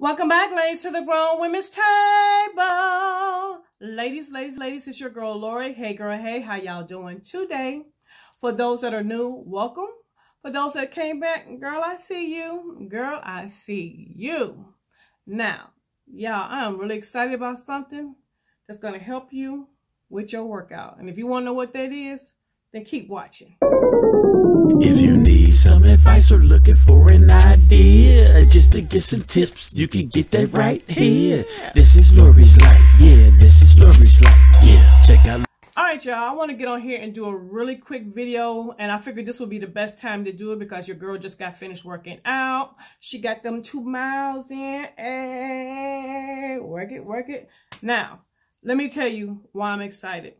Welcome back, ladies, to the Grown Women's Table. Ladies, ladies, ladies, it's your girl, Lori. Hey, girl, hey, how y'all doing today? For those that are new, welcome. For those that came back, girl, I see you. Girl, I see you. Now, y'all, I'm really excited about something that's going to help you with your workout. And if you want to know what that is, then keep watching. If you need some advice or looking for idea, just to get some tips, you can get that right here. This is Lori's life, yeah. This is Lori's life, yeah. Check out. All right, y'all, I want to get on here and do a really quick video. And I figured this would be the best time to do it because your girl just got finished working out. She got them two miles in. Hey, work it, work it. Now, let me tell you why I'm excited.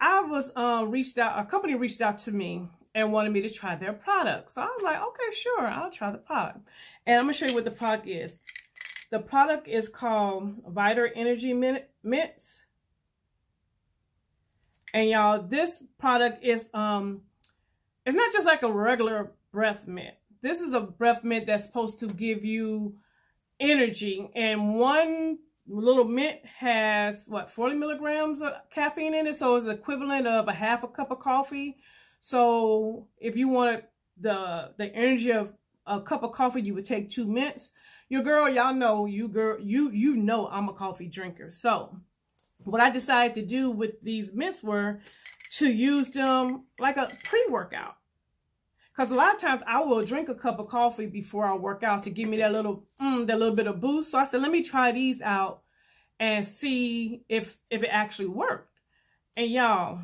I was uh, reached out, a company reached out to me and wanted me to try their product. So I was like, okay, sure, I'll try the product. And I'm going to show you what the product is. The product is called Viter Energy Mints. And y'all, this product is, um, it's not just like a regular breath mint. This is a breath mint that's supposed to give you energy. And one little mint has, what, 40 milligrams of caffeine in it. So it's equivalent of a half a cup of coffee. So if you wanted the the energy of a cup of coffee, you would take two mints. Your girl, y'all know you girl, you you know I'm a coffee drinker. So what I decided to do with these mints were to use them like a pre-workout. Because a lot of times I will drink a cup of coffee before I work out to give me that little mm, that little bit of boost. So I said, let me try these out and see if if it actually worked. And y'all,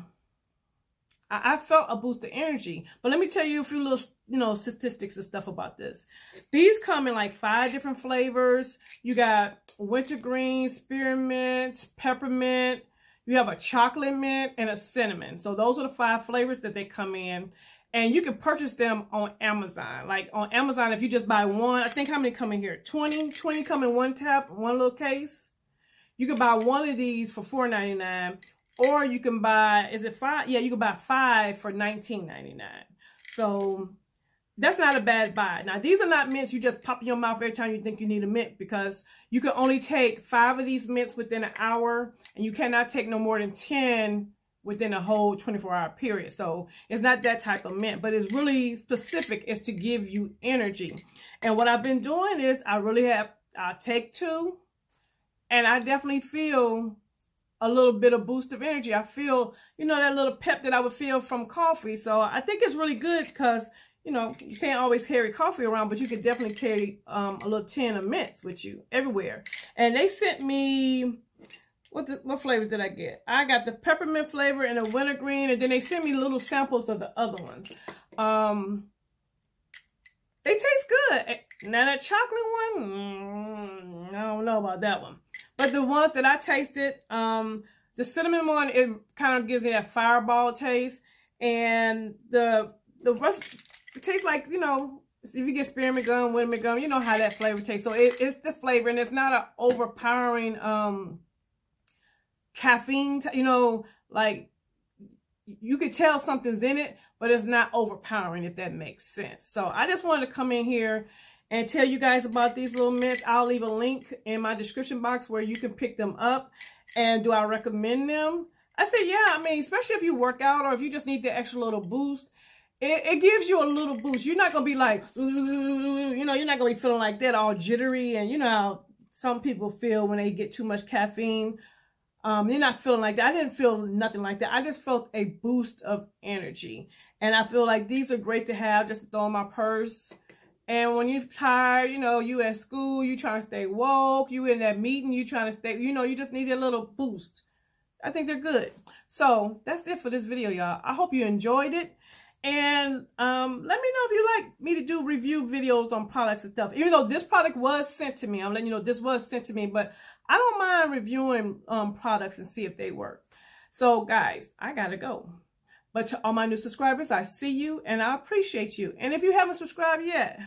I, I felt a boost of energy. But let me tell you a few little, you know, statistics and stuff about this. These come in like five different flavors. You got wintergreen, spearmint, peppermint. You have a chocolate mint and a cinnamon. So those are the five flavors that they come in. And you can purchase them on Amazon. Like on Amazon, if you just buy one, I think how many come in here? 20? 20 come in one tap, one little case. You can buy one of these for $4.99 or you can buy, is it five? Yeah, you can buy five for $19.99. So that's not a bad buy. Now, these are not mints you just pop in your mouth every time you think you need a mint because you can only take five of these mints within an hour and you cannot take no more than 10 within a whole 24 hour period. So it's not that type of mint, but it's really specific is to give you energy. And what I've been doing is I really have, I take two and I definitely feel a little bit of boost of energy. I feel, you know, that little pep that I would feel from coffee. So I think it's really good because, you know, you can't always carry coffee around, but you can definitely carry um, a little tin of mints with you everywhere. And they sent me, what the, what flavors did I get? I got the peppermint flavor and the wintergreen, and then they sent me little samples of the other ones. Um, they taste good. Now that chocolate one, mm, I don't know about that one. But the ones that I tasted, um, the cinnamon one, it kind of gives me that fireball taste. And the the rest, it tastes like, you know, if you get spearmint gum, wintermint gum, you know how that flavor tastes. So it, it's the flavor, and it's not an overpowering um, caffeine, you know, like you could tell something's in it, but it's not overpowering, if that makes sense. So I just wanted to come in here and tell you guys about these little mints. I'll leave a link in my description box where you can pick them up. And do I recommend them? I say, yeah, I mean, especially if you work out or if you just need the extra little boost. It, it gives you a little boost. You're not going to be like, you know, you're not going to be feeling like that all jittery. And you know how some people feel when they get too much caffeine. Um, you're not feeling like that. I didn't feel nothing like that. I just felt a boost of energy. And I feel like these are great to have just to throw in my purse. And when you're tired, you know, you at school, you trying to stay woke, you in that meeting, you trying to stay, you know, you just need a little boost. I think they're good. So that's it for this video, y'all. I hope you enjoyed it. And um, let me know if you like me to do review videos on products and stuff. Even though this product was sent to me, I'm letting you know this was sent to me, but I don't mind reviewing um, products and see if they work. So guys, I gotta go. But to all my new subscribers, I see you and I appreciate you. And if you haven't subscribed yet,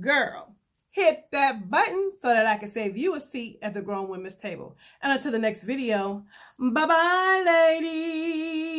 girl, hit that button so that I can save you a seat at the Grown Women's Table. And until the next video, bye-bye, ladies.